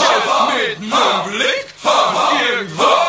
Scheiß mit nem Blick von irgendwo.